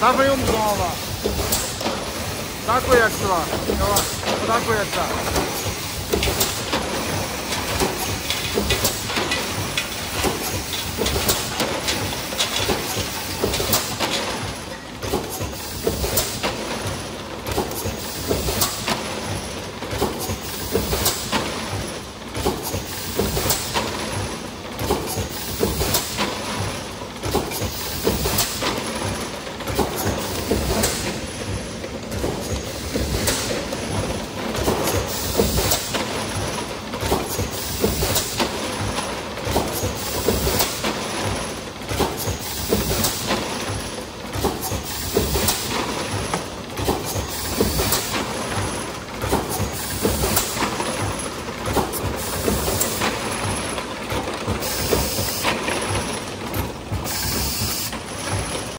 大朋用们，知道吧？大哥也吃了，知道吧？大哥也吃。